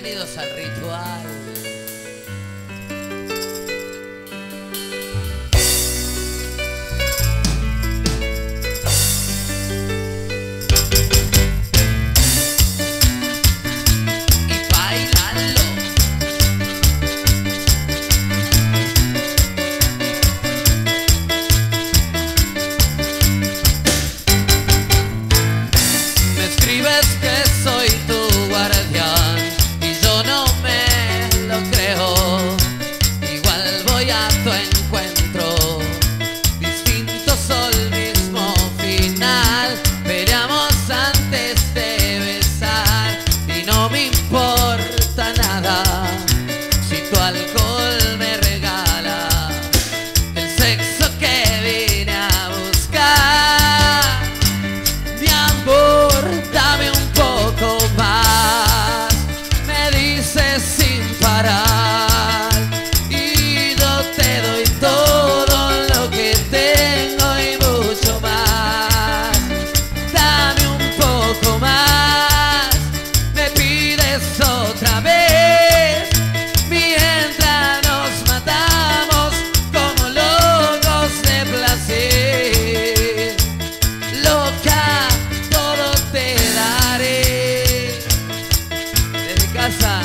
Bienvenidos al ritual. Casa